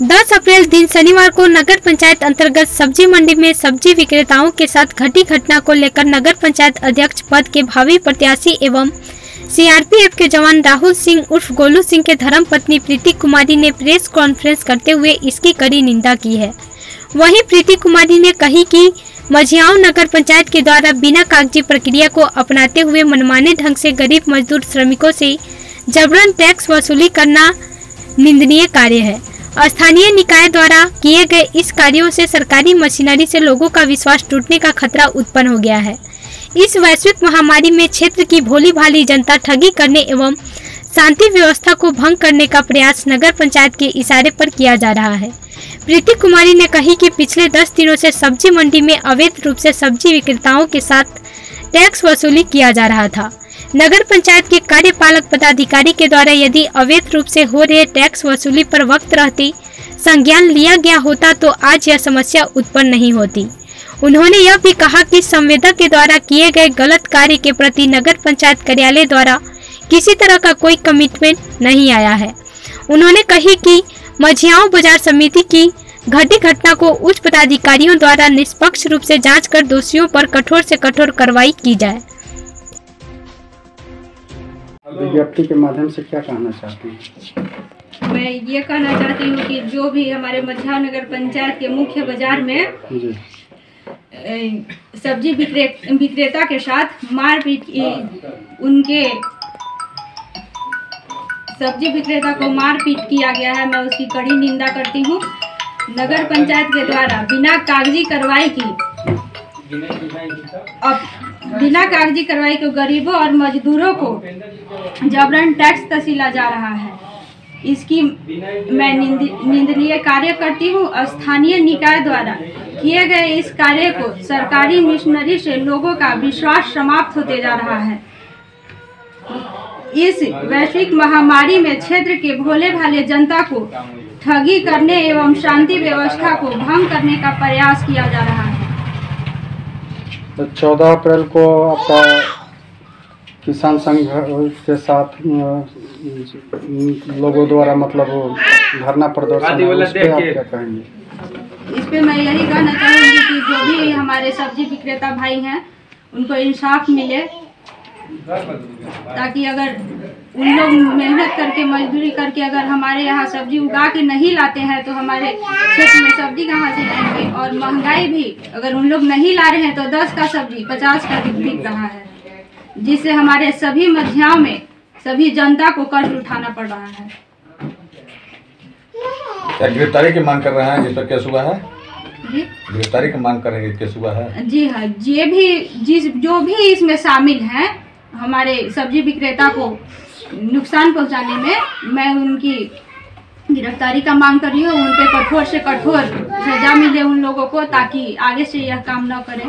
10 अप्रैल दिन शनिवार को नगर पंचायत अंतर्गत सब्ज़ी मंडी में सब्ज़ी विक्रेताओं के साथ घटी घटना को लेकर नगर पंचायत अध्यक्ष पद के भावी प्रत्याशी एवं सीआरपीएफ के जवान राहुल सिंह उर्फ़ गोलू सिंह के धर्म पत्नी प्रीति कुमारी ने प्रेस कॉन्फ्रेंस करते हुए इसकी कड़ी निंदा की है। वहीं प्रीति कुमारी ने कही कि मझियाओं नगर पंचायत के द्वारा बिना कागज़ी प्रक्रिया को अपनाते हुए मनमाने ढंग से गरीब मजदूर श्रमिकों से जबरन टैक्स वसूली करना निंदनीय कार्य है। स्थानीय निकाय द्वारा किए गए इस कार्यों से सरकारी मशीनरी से लोगों का विश्वास टूटने का खतरा उत्पन्न हो गया है। इस वैश्विक महामारी में क्षेत्र की भोली भाली जनता ठगी करने एवं शांति व्यवस्था को भंग करने का प्रयास नगर पंचायत के इशारे पर किया जा रहा है। प्रीति कुमारी ने कही कि पिछले दस दिनों से सब्ज़ी मंडी में अवैध रूप से सब्ज़ी विक्रेताओं के साथ टैक्स वसूली किया जा रहा था। नगर पंचायत के कार्यपालक पदाधिकारी के द्वारा यदि अवैध रूप से हो रहे टैक्स वसूली पर वक्त रहती, संज्ञान लिया गया होता तो आज यह समस्या उत्पन्न नहीं होती। उन्होंने यह भी कहा कि संवेदक के द्वारा किए गए गलत कार्य के प्रति नगर पंचायत कार्यालय द्वारा किसी तरह का कोई कमिटमेंट नहीं आया है। उन्होंने कही कि मझियाओं बाज़ार समिति की घटी घटना को उच्च पदाधिकारियों द्वारा निष्पक्ष रूप से जाँच कर दोषियों पर कठोर से कठोर कार्रवाई की जाए। विज्ञप्ति के माध्यम से क्या कहना चाहते हैं? मैं ये कहना चाहती हूँ कि जो भी हमारे मध्या नगर पंचायत के मुख्य बाज़ार में सब्ज़ी विक्रे विक्रेता के साथ मारपीट उनके सब्ज़ी विक्रेता को मारपीट किया गया है। मैं उसकी कड़ी निंदा करती हूँ। नगर पंचायत के द्वारा बिना कागज़ी कार्रवाई की। अब बिना कागज़ी कार्रवाई के गरीबों और मजदूरों को जबरन टैक्स तसीला जा रहा है। इसकी मैं निंदनीय कार्य करती हूँ स्थानीय निकाय द्वारा किए गए इस कार्य को सरकारी मिशनरी से लोगों का विश्वास समाप्त होते जा रहा है। इस वैश्विक महामारी में क्षेत्र के भोले भाले जनता को ठगी करने एवं शांति व्यवस्था को भंग करने का प्रयास किया जा रहा है तो चौदह अप्रैल को आपका किसान संघ के साथ लोगों द्वारा मतलब धरना प्रदर्शन आप क्या कहेंगे? इस पे मैं यही कहना चाहूँगी कि जो भी हमारे सब्ज़ी विक्रेता भाई हैं, उनको इंसाफ मिले। ताकि अगर उन लोग मेहनत करके मजदूरी करके अगर हमारे यहाँ सब्ज़ी उगा के नहीं लाते हैं तो हमारे क्षेत्र में सब्ज़ी कहाँ से लाएँगे? और महँगाई भी अगर उन लोग नहीं ला रहे हैं तो दस का सब्ज़ी पचास का बिक रहा है। जिससे हमारे सभी मध्याओं में सभी जनता को कर्ज उठाना पड़ रहा है। क्या गिरफ्तारी की मांग कर रहे हैं? जिस पर केस हुआ है? जी? गिरफ्तारी की मांग कर रहे हैं केस हुआ है? जी हाँ ये भी जिस जो भी इसमें शामिल हैं हमारे सब्ज़ी विक्रेता को नुकसान पहुँचाने में मैं उनकी गिरफ्तारी का मांग कर रही हूँ, उन पर कठोर से कठोर सजा मिले उन लोगों को ताकि आगे से यह काम न करें।